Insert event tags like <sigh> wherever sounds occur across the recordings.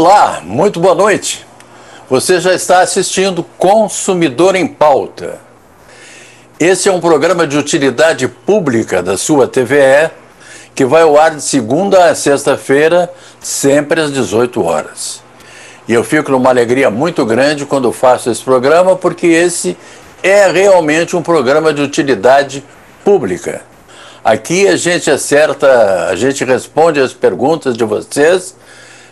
Olá, muito boa noite. Você já está assistindo Consumidor em Pauta. Esse é um programa de utilidade pública da sua TVE que vai ao ar de segunda a sexta-feira, sempre às 18 horas. E eu fico numa alegria muito grande quando faço esse programa, porque esse é realmente um programa de utilidade pública. Aqui a gente acerta, a gente responde as perguntas de vocês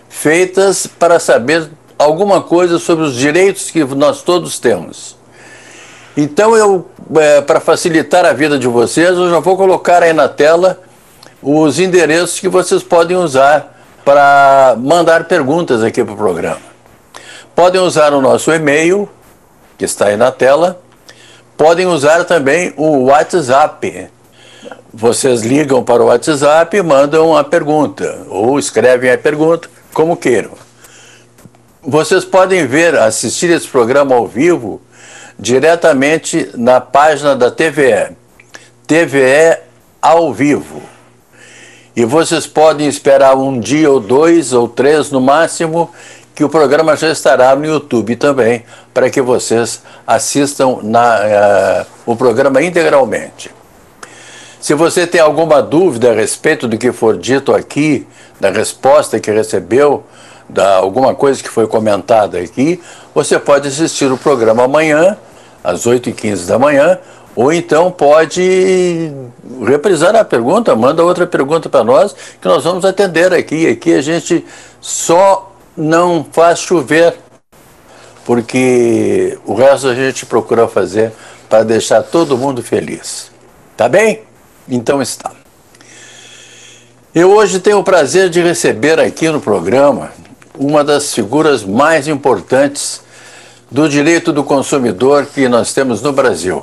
feitas para saber alguma coisa sobre os direitos que nós todos temos. Então eu, é, para facilitar a vida de vocês, eu já vou colocar aí na tela os endereços que vocês podem usar para mandar perguntas aqui para o programa. Podem usar o nosso e-mail, que está aí na tela. Podem usar também o WhatsApp. Vocês ligam para o WhatsApp e mandam a pergunta, ou escrevem a pergunta, como queiram. Vocês podem ver, assistir esse programa ao vivo diretamente na página da TVE. TVE ao vivo. E vocês podem esperar um dia ou dois ou três no máximo que o programa já estará no YouTube também, para que vocês assistam na, uh, o programa integralmente. Se você tem alguma dúvida a respeito do que for dito aqui, da resposta que recebeu, da alguma coisa que foi comentada aqui, você pode assistir o programa amanhã, às 8h15 da manhã, ou então pode reprisar a pergunta, manda outra pergunta para nós, que nós vamos atender aqui. Aqui a gente só não faz chover, porque o resto a gente procura fazer para deixar todo mundo feliz. Tá bem? Então está. Eu hoje tenho o prazer de receber aqui no programa uma das figuras mais importantes do direito do consumidor que nós temos no Brasil.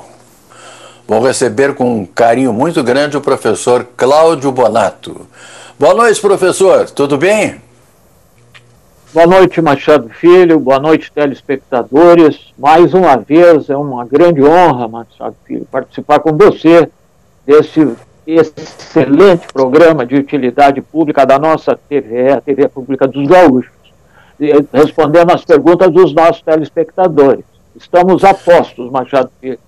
Vou receber com um carinho muito grande o professor Cláudio Bonato. Boa noite, professor. Tudo bem? Boa noite, Machado Filho. Boa noite, telespectadores. Mais uma vez é uma grande honra, Machado Filho, participar com você desse excelente programa de utilidade pública da nossa TV, a TV Pública dos Gaúchos respondendo às perguntas dos nossos telespectadores. Estamos a postos, Machado Filho.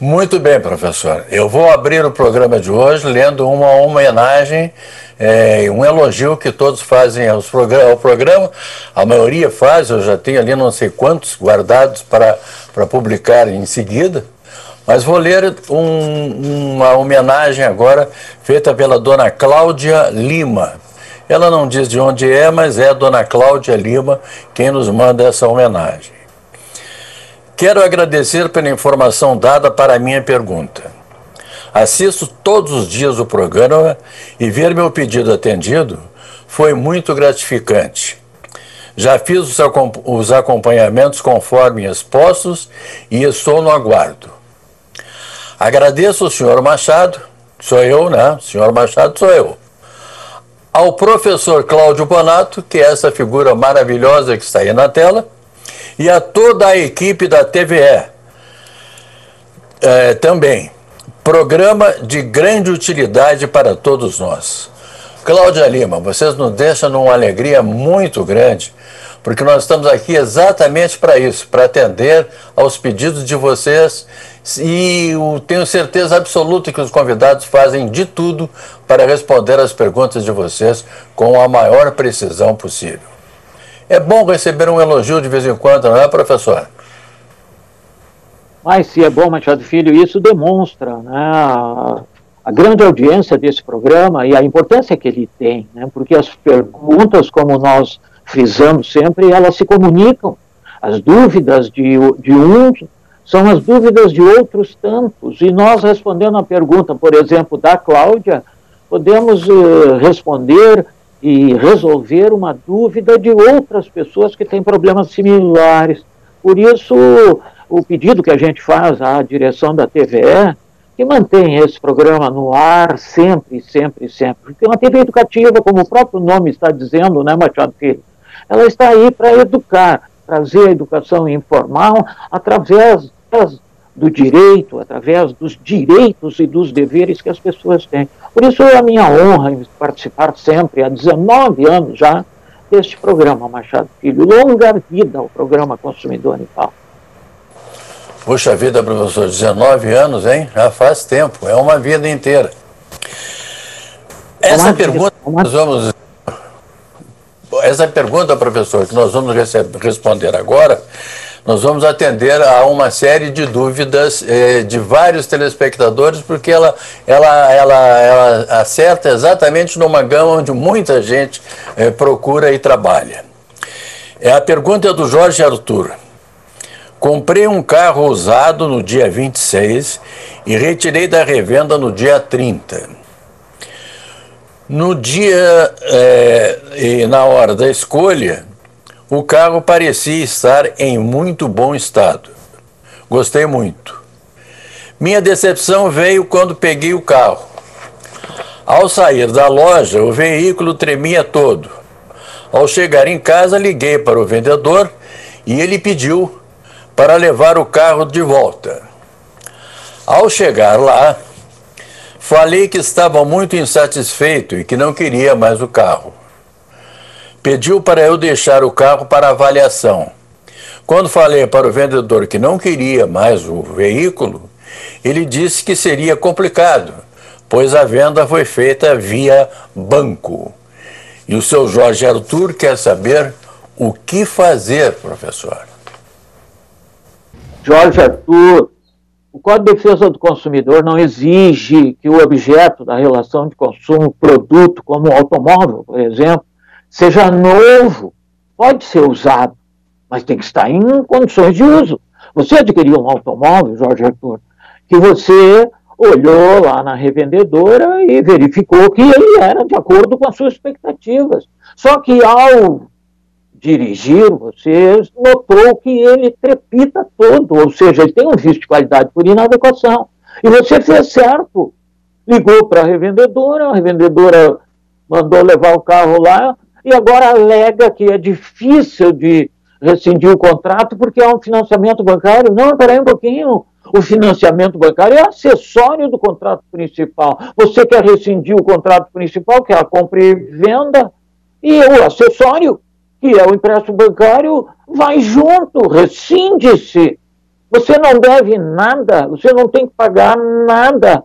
Muito bem, professor. Eu vou abrir o programa de hoje lendo uma homenagem, é, um elogio que todos fazem aos ao programa. A maioria faz, eu já tenho ali não sei quantos guardados para, para publicar em seguida. Mas vou ler um, uma homenagem agora feita pela dona Cláudia Lima. Ela não diz de onde é, mas é a dona Cláudia Lima quem nos manda essa homenagem. Quero agradecer pela informação dada para a minha pergunta. Assisto todos os dias o programa e ver meu pedido atendido foi muito gratificante. Já fiz os acompanhamentos conforme expostos e estou no aguardo. Agradeço ao senhor Machado, sou eu, né? Senhor Machado sou eu ao professor Cláudio Bonato, que é essa figura maravilhosa que está aí na tela, e a toda a equipe da TVE. É, também, programa de grande utilidade para todos nós. Cláudia Lima, vocês nos deixam numa alegria muito grande, porque nós estamos aqui exatamente para isso, para atender aos pedidos de vocês e eu tenho certeza absoluta que os convidados fazem de tudo para responder às perguntas de vocês com a maior precisão possível. É bom receber um elogio de vez em quando, não é, professor? Mas se é bom, Machado Filho, isso demonstra né, a, grande audiência desse programa e a importância que ele tem, né, porque as perguntas, como nós frisamos sempre, elas se comunicam. As dúvidas de, de um são as dúvidas de outros tantos. E nós, respondendo a pergunta, por exemplo, da Cláudia, podemos uh, responder e resolver uma dúvida de outras pessoas que têm problemas similares. Por isso, o pedido que a gente faz à direção da TVE, que mantém esse programa no ar sempre, sempre, sempre. Porque uma TV educativa, como o próprio nome está dizendo, né, Machado Filho? Ela está aí para educar, trazer a educação informal através do direito, através dos direitos e dos deveres que as pessoas têm. Por isso é a minha honra participar sempre, há 19 anos já, deste programa, Machado Filho. Longa vida ao programa Consumidor em Pauta. Puxa vida, professor, 19 anos, hein? Já faz tempo, é uma vida inteira. Essa pergunta nós vamos. Essa pergunta, professor, que nós vamos responder agora, nós vamos atender a uma série de dúvidas eh, de vários telespectadores, porque ela, ela, ela, ela acerta exatamente numa gama onde muita gente eh, procura e trabalha. É a pergunta do Jorge Arthur. Comprei um carro usado no dia 26 e retirei da revenda no dia 30. No dia é, e na hora da escolha, o carro parecia estar em muito bom estado. Gostei muito. Minha decepção veio quando peguei o carro. Ao sair da loja, o veículo tremia todo. Ao chegar em casa, liguei para o vendedor e ele pediu para levar o carro de volta. Ao chegar lá, falei que estava muito insatisfeito e que não queria mais o carro pediu para eu deixar o carro para avaliação. Quando falei para o vendedor que não queria mais o veículo, ele disse que seria complicado, pois a venda foi feita via banco. E o seu Jorge Arthur quer saber o que fazer, professor. Jorge Arthur, o Código de Defesa do Consumidor não exige que o objeto da relação de consumo, produto, como o automóvel, por exemplo, seja novo, pode ser usado, mas tem que estar em condições de uso. Você adquiriu um automóvel, Jorge Arthur, que você olhou lá na revendedora e verificou que ele era de acordo com as suas expectativas. Só que ao dirigir, você notou que ele trepita todo, ou seja, ele tem um visto de qualidade por inadequação. E você fez certo. Ligou para a revendedora, a revendedora mandou levar o carro lá, e agora alega que é difícil de rescindir o contrato porque é um financiamento bancário. Não, peraí um pouquinho. O financiamento bancário é acessório do contrato principal. Você quer rescindir o contrato principal, que é a compra e venda, e o acessório, que é o empréstimo bancário, vai junto, rescinde-se. Você não deve nada, você não tem que pagar nada.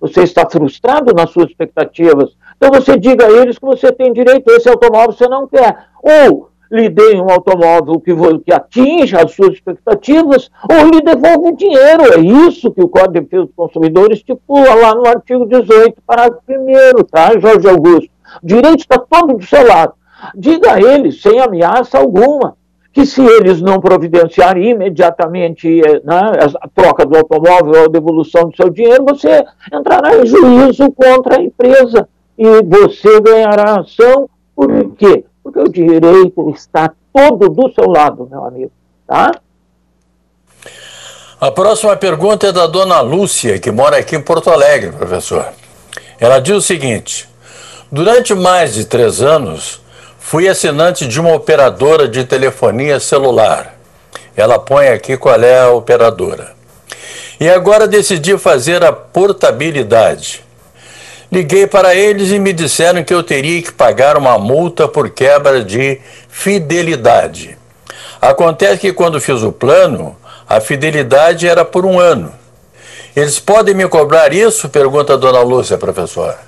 Você está frustrado nas suas expectativas. Então você diga a eles que você tem direito a esse automóvel, você não quer. Ou lhe dê um automóvel que, que atinja as suas expectativas, ou lhe devolva o dinheiro. É isso que o Código de Defesa do Consumidor estipula lá no artigo 18, parágrafo 1 tá, Jorge Augusto? O direito está todo do seu lado. Diga a eles, sem ameaça alguma, que se eles não providenciarem imediatamente né, a troca do automóvel ou a devolução do seu dinheiro, você entrará em juízo contra a empresa e você ganhará ação. Por quê? Porque o direito está todo do seu lado, meu amigo. Tá? A próxima pergunta é da dona Lúcia, que mora aqui em Porto Alegre, professor. Ela diz o seguinte: durante mais de três anos, fui assinante de uma operadora de telefonia celular. Ela põe aqui qual é a operadora. E agora decidi fazer a portabilidade. Liguei para eles e me disseram que eu teria que pagar uma multa por quebra de fidelidade. Acontece que quando fiz o plano, a fidelidade era por um ano. Eles podem me cobrar isso? Pergunta a dona Lúcia, professora.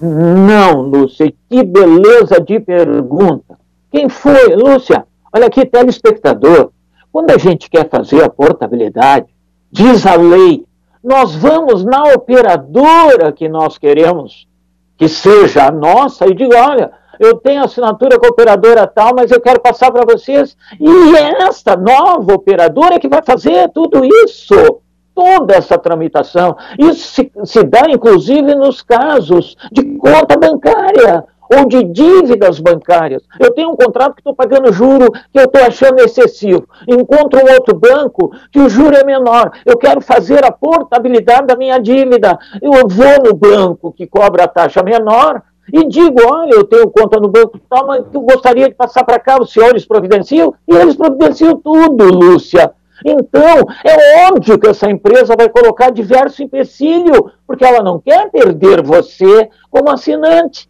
Não, Lúcia, que beleza de pergunta. Quem foi? Lúcia, olha aqui, telespectador. Quando a gente quer fazer a portabilidade, diz a lei nós vamos na operadora que nós queremos que seja a nossa e digo, olha, eu tenho assinatura com a operadora tal, mas eu quero passar para vocês. E esta nova operadora que vai fazer tudo isso, toda essa tramitação. Isso se, se dá, inclusive, nos casos de conta bancária ou de dívidas bancárias. Eu tenho um contrato que estou pagando juro que eu estou achando excessivo. Encontro um outro banco que o juro é menor. Eu quero fazer a portabilidade da minha dívida. Eu vou no banco que cobra a taxa menor e digo, olha, eu tenho conta no banco tal, mas eu gostaria de passar para cá, os senhores providenciam? E eles providenciam tudo, Lúcia. Então, é óbvio que essa empresa vai colocar diverso empecilho, porque ela não quer perder você como assinante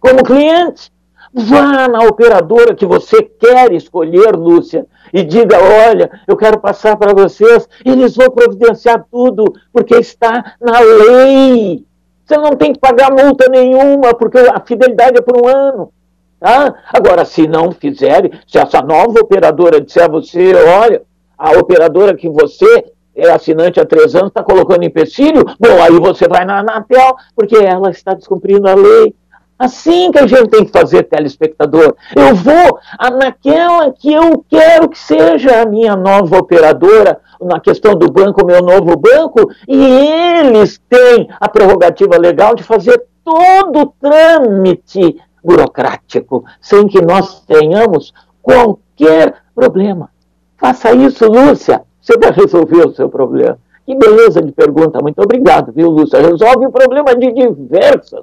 como cliente. Vá na operadora que você quer escolher, Lúcia, e diga: olha, eu quero passar para vocês. Eles vão providenciar tudo, porque está na lei. Você não tem que pagar multa nenhuma, porque a fidelidade é por um ano. Tá? Agora, se não fizerem, se essa nova operadora disser a você: olha, a operadora que você é assinante há três anos está colocando empecilho, bom, aí você vai na Anatel, porque ela está descumprindo a lei. Assim que a gente tem que fazer, telespectador. Eu vou naquela que eu quero que seja a minha nova operadora, na questão do banco, meu novo banco, e eles têm a prerrogativa legal de fazer todo o trâmite burocrático, sem que nós tenhamos qualquer problema. Faça isso, Lúcia. Você vai resolver o seu problema. Que beleza de pergunta. Muito obrigado, viu, Lúcia? Resolve o problema de diversas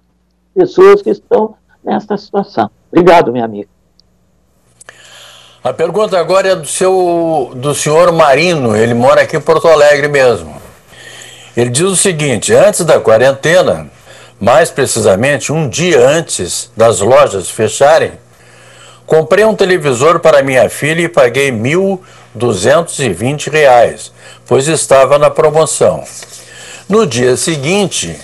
pessoas que estão nesta situação. Obrigado, minha amiga. A pergunta agora é do, seu, do senhor Marino, ele mora aqui em Porto Alegre mesmo. Ele diz o seguinte: antes da quarentena, mais precisamente um dia antes das lojas fecharem, comprei um televisor para minha filha e paguei R$ 1.220, pois estava na promoção. No dia seguinte,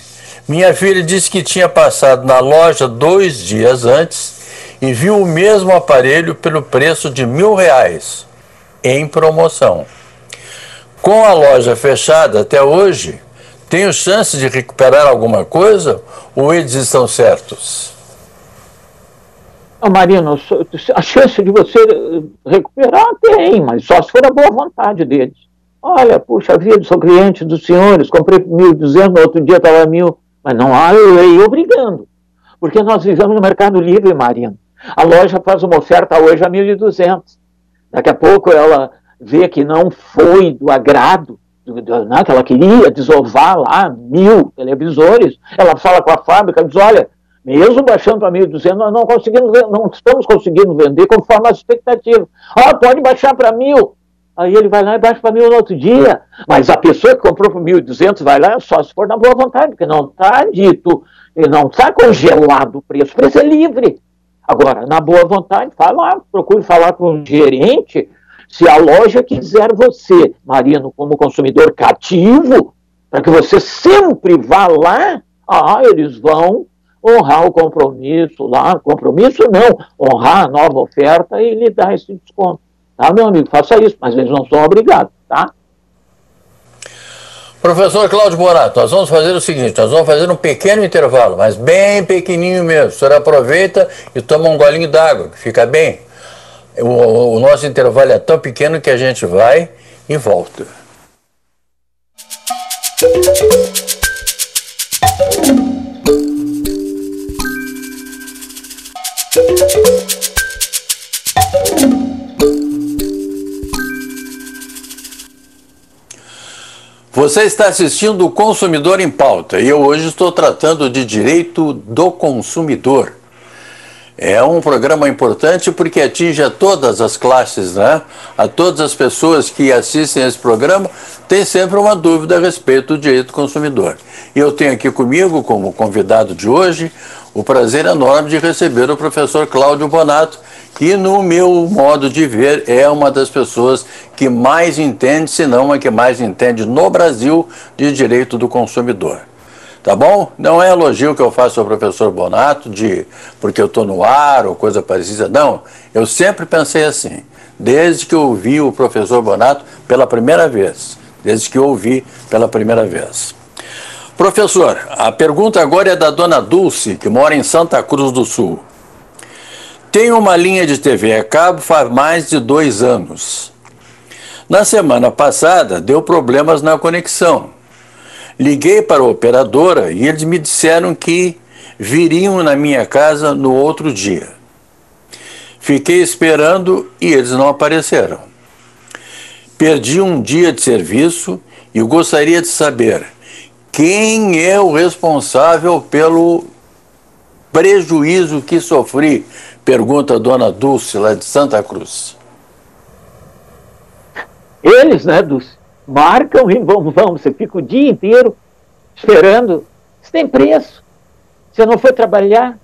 minha filha disse que tinha passado na loja dois dias antes e viu o mesmo aparelho pelo preço de mil reais, em promoção. Com a loja fechada até hoje, tenho chance de recuperar alguma coisa ou eles estão certos? Oh, Marino, a chance de você recuperar tem, mas só se for a boa vontade deles. Olha, puxa vida, sou cliente dos senhores, comprei 1.200, no outro dia estava mil. Mas não há lei obrigando. Porque nós vivemos no mercado livre, Marina. A loja faz uma oferta hoje a 1.200. Daqui a pouco ela vê que não foi do agrado, do, do, né, que ela queria desovar lá mil televisores. Ela fala com a fábrica, diz: olha, mesmo baixando para 1.200, nós não, conseguimos, não estamos conseguindo vender conforme as expectativas. Ah, pode baixar para mil. Aí ele vai lá e baixa para mil no outro dia. Mas a pessoa que comprou por 1.200 vai lá só se for na boa vontade, porque não está dito, não está congelado o preço, o preço é livre. Agora, na boa vontade, fala, procure falar com o gerente. Se a loja quiser você, Marino, como consumidor cativo, para que você sempre vá lá, ah, eles vão honrar o compromisso lá, compromisso não, honrar a nova oferta e lhe dar esse desconto. Tá, meu amigo? Faça isso, mas eles não são obrigados, tá? Professor Cláudio Borato, nós vamos fazer o seguinte, nós vamos fazer um pequeno intervalo, mas bem pequenininho mesmo. O senhor aproveita e toma um golinho d'água, que fica bem. O, o nosso intervalo é tão pequeno que a gente vai e volta. Você está assistindo o Consumidor em Pauta e eu hoje estou tratando de direito do consumidor. É um programa importante porque atinge a todas as classes, né? A todas as pessoas que assistem esse programa têm sempre uma dúvida a respeito do direito do consumidor. E eu tenho aqui comigo, como convidado de hoje, o prazer enorme de receber o professor Cláudio Bonato, que, no meu modo de ver, é uma das pessoas que mais entende, se não a que mais entende no Brasil, de direito do consumidor. Tá bom? Não é elogio que eu faço ao professor Bonato de porque eu estou no ar ou coisa parecida. Não, eu sempre pensei assim, desde que eu ouvi o professor Bonato pela primeira vez. Desde que eu ouvi pela primeira vez. Professor, a pergunta agora é da dona Dulce, que mora em Santa Cruz do Sul. Tenho uma linha de TV a cabo faz mais de dois anos. Na semana passada deu problemas na conexão. Liguei para a operadora e eles me disseram que viriam na minha casa no outro dia. Fiquei esperando e eles não apareceram. Perdi um dia de serviço e gostaria de saber quem é o responsável pelo prejuízo que sofri Pergunta a dona Dulce, lá de Santa Cruz. Eles, né, Dulce, marcam e vão, vão. Você fica o dia inteiro esperando. Isso tem preço. Você não foi trabalhar.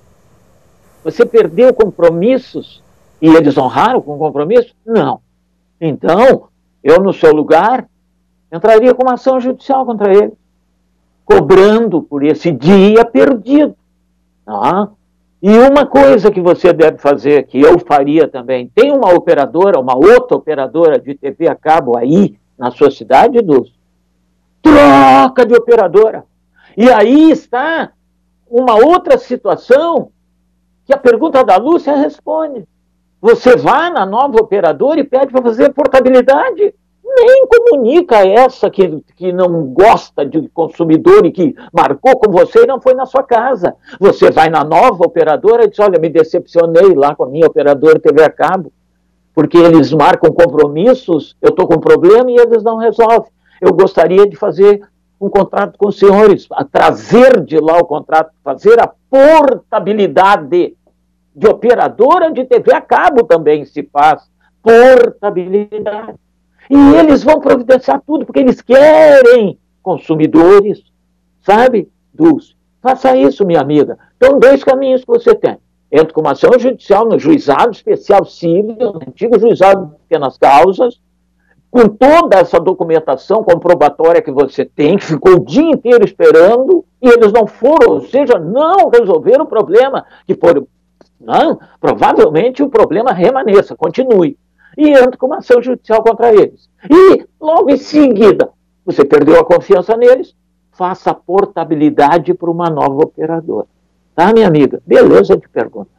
Você perdeu compromissos e eles honraram com compromisso? Não. Então, eu no seu lugar entraria com uma ação judicial contra ele, cobrando por esse dia perdido. Ah, e uma coisa que você deve fazer, que eu faria também, tem uma operadora, uma outra operadora de TV a cabo aí na sua cidade, Dulce? Troca de operadora. E aí está uma outra situação que a pergunta da Lúcia responde. Você vai na nova operadora e pede para fazer portabilidade nem comunica essa que, que não gosta de consumidor e que marcou com você e não foi na sua casa. Você vai na nova operadora e diz: Olha, me decepcionei lá com a minha operadora TV a cabo, porque eles marcam compromissos, eu estou com problema e eles não resolvem. Eu gostaria de fazer um contrato com os senhores, a trazer de lá o contrato, fazer a portabilidade de operadora de TV a cabo também se faz. Portabilidade. E eles vão providenciar tudo, porque eles querem consumidores, sabe? Dos. Faça isso, minha amiga. Então, dois caminhos que você tem. Entra com uma ação judicial no juizado especial civil, no antigo juizado de pequenas causas, com toda essa documentação comprobatória que você tem, que ficou o dia inteiro esperando, e eles não foram, ou seja, não resolveram o problema, que foram, não, provavelmente o problema remaneça, continue e entra com uma ação judicial contra eles. E, logo em seguida, você perdeu a confiança neles, faça portabilidade para uma nova operadora. Tá, minha amiga? Beleza de pergunta.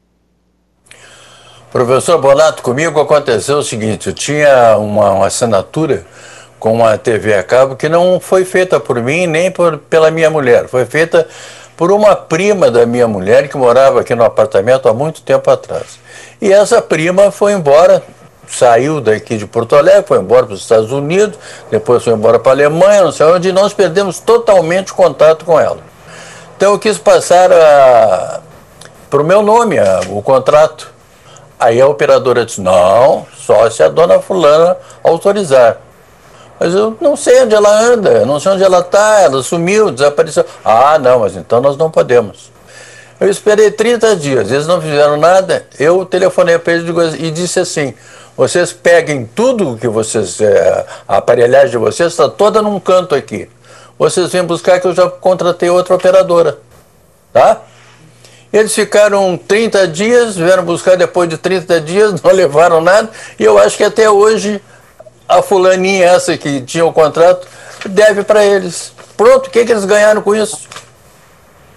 Professor Bonato, comigo aconteceu o seguinte: eu tinha uma, uma assinatura com uma TV a cabo que não foi feita por mim nem por, pela minha mulher, foi feita por uma prima da minha mulher que morava aqui no apartamento há muito tempo atrás. E essa prima foi embora saiu daqui de Porto Alegre, foi embora para os Estados Unidos, depois foi embora para a Alemanha, não sei onde, e nós perdemos totalmente contato com ela. Então eu quis passar para o meu nome a, o contrato. Aí a operadora disse, não, só se a dona fulana autorizar. Mas eu não sei onde ela anda, não sei onde ela está, ela sumiu, desapareceu. Ah, não, mas então nós não podemos. Eu esperei 30 dias, eles não fizeram nada, eu telefonei para eles e disse assim, vocês peguem tudo que vocês, é, a aparelhagem de vocês está toda num canto aqui. Vocês vêm buscar que eu já contratei outra operadora. Tá? Eles ficaram 30 dias, vieram buscar depois de 30 dias, <laughs> não levaram nada, e eu acho que até hoje a fulaninha essa que tinha o contrato deve para eles. Pronto, o que, que eles ganharam com isso?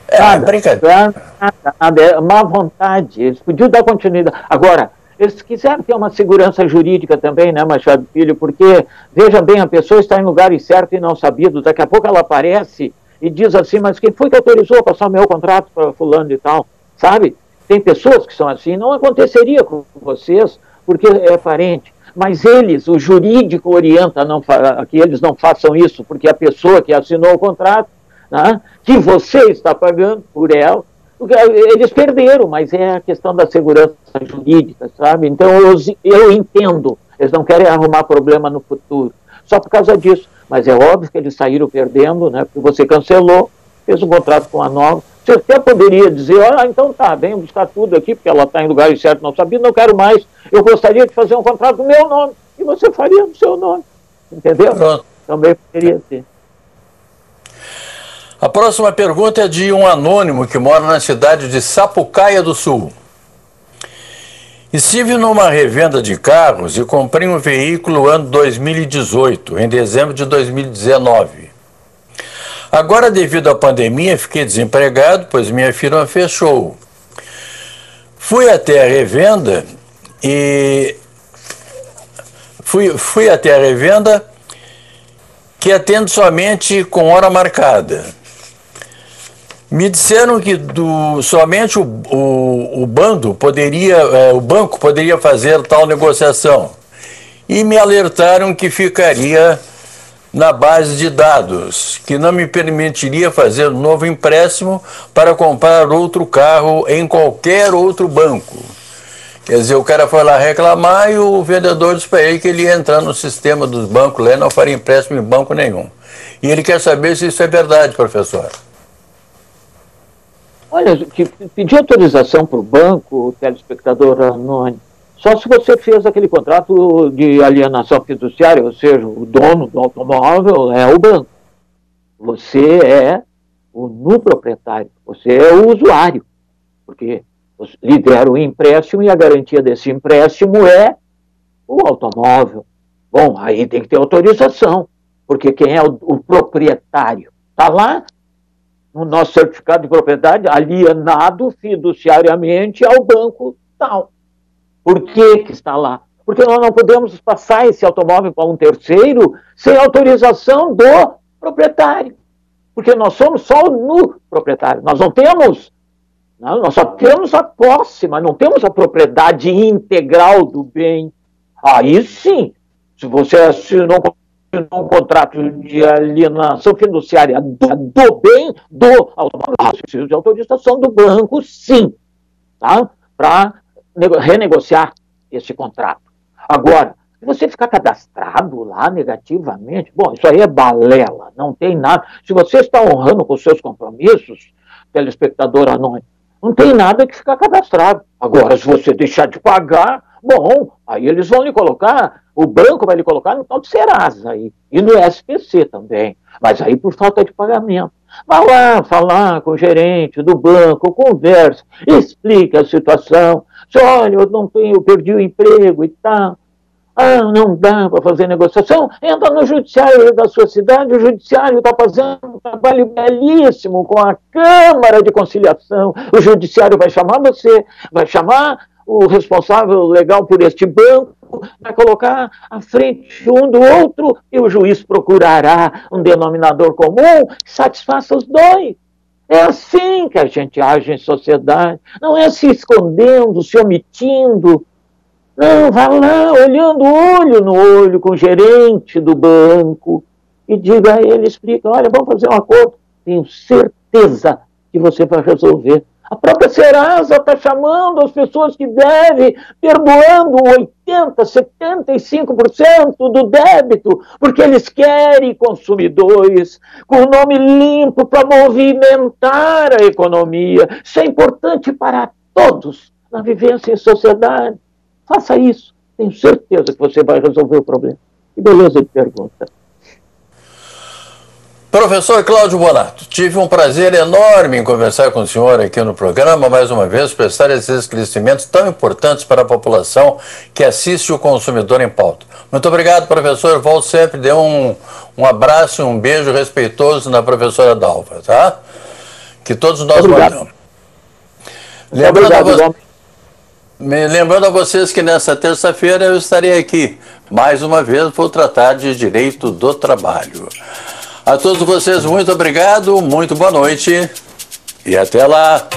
É nada, brincadeira. Nada, nada, é má vontade. Eles podiam dar continuidade. Agora, eles quiseram ter uma segurança jurídica também, né, Machado Filho? Porque, veja bem, a pessoa está em lugar incerto e não sabido. Daqui a pouco ela aparece e diz assim, mas quem foi que autorizou a passar o meu contrato para fulano e tal? Sabe? Tem pessoas que são assim. Não aconteceria com vocês, porque é parente. Mas eles, o jurídico orienta não, que eles não façam isso, porque a pessoa que assinou o contrato, né, que você está pagando por ela, eles perderam, mas é a questão da segurança jurídica, sabe? Então eu, eu entendo, eles não querem arrumar problema no futuro, só por causa disso. Mas é óbvio que eles saíram perdendo, né? Porque você cancelou, fez um contrato com a nova. Você até poderia dizer, ah, então tá, vem buscar tudo aqui, porque ela está em lugar certo, não sabia, não quero mais. Eu gostaria de fazer um contrato no meu nome. E você faria no seu nome. Entendeu? Pronto. Também poderia ser. A próxima pergunta é de um anônimo que mora na cidade de Sapucaia do Sul. Estive numa revenda de carros e comprei um veículo ano 2018, em dezembro de 2019. Agora, devido à pandemia, fiquei desempregado, pois minha firma fechou. Fui até a revenda e fui, fui até a revenda que atende somente com hora marcada. Me disseram que do, somente o, o, o bando poderia, é, o banco poderia fazer tal negociação. E me alertaram que ficaria na base de dados, que não me permitiria fazer um novo empréstimo para comprar outro carro em qualquer outro banco. Quer dizer, o cara foi lá reclamar e o vendedor disse para ele que ele ia entrar no sistema dos bancos lá e não faria empréstimo em banco nenhum. E ele quer saber se isso é verdade, professor. Olha, pedir autorização para o banco, telespectador anônimo, só se você fez aquele contrato de alienação fiduciária, ou seja, o dono do automóvel é o banco. Você é o nu proprietário, você é o usuário, porque lhe deram o empréstimo e a garantia desse empréstimo é o automóvel. Bom, aí tem que ter autorização, porque quem é o, o proprietário? Está lá no nosso certificado de propriedade, alienado fiduciariamente ao banco tal. Por que, que está lá? Porque nós não podemos passar esse automóvel para um terceiro sem autorização do proprietário. Porque nós somos só no proprietário. Nós não temos, não, nós só temos a posse, mas não temos a propriedade integral do bem. Aí sim, se você assinou um contrato de alienação fiduciária do, do bem do automóvel, precisa de autorização do banco, sim, tá? para renegociar esse contrato. Agora, se você ficar cadastrado lá negativamente, bom, isso aí é balela, não tem nada. Se você está honrando com seus compromissos, telespectador anônimo, não tem nada que ficar cadastrado. Agora, se você deixar de pagar, bom, aí eles vão lhe colocar, o banco vai lhe colocar no tal de Serasa aí, e no SPC também, mas aí por falta de pagamento. Vá lá falar com o gerente do banco, conversa, explica a situação. olha, eu não tenho, eu perdi o emprego e tal. Ah, não dá para fazer negociação. Entra no judiciário da sua cidade, o judiciário está fazendo um trabalho belíssimo com a Câmara de Conciliação. O judiciário vai chamar você, vai chamar o responsável legal por este banco, vai colocar à frente um do outro e o juiz procurará um denominador comum que satisfaça os dois. É assim que a gente age em sociedade. Não é se escondendo, se omitindo. Não, vá lá, olhando olho no olho com o gerente do banco e diga a ele, explica, olha, vamos fazer um acordo. Tenho certeza que você vai resolver. Serasa está chamando as pessoas que devem, perdoando 80%, 75% do débito, porque eles querem consumidores com nome limpo para movimentar a economia. Isso é importante para todos na vivência em sociedade. Faça isso. Tenho certeza que você vai resolver o problema. Que beleza de pergunta. Professor Cláudio Bonato, tive um prazer enorme em conversar com o senhor aqui no programa, mais uma vez, prestar esses esclarecimentos tão importantes para a população que assiste o consumidor em pauta. Muito obrigado, professor. Volto sempre, dê um, um abraço e um beijo respeitoso na professora Dalva, tá? Que todos nós obrigado. mandamos. Lembrando lembrando a vocês que nessa terça-feira eu estarei aqui. Mais uma vez, vou tratar de direito do trabalho. A todos vocês, muito obrigado, muito boa noite e até lá.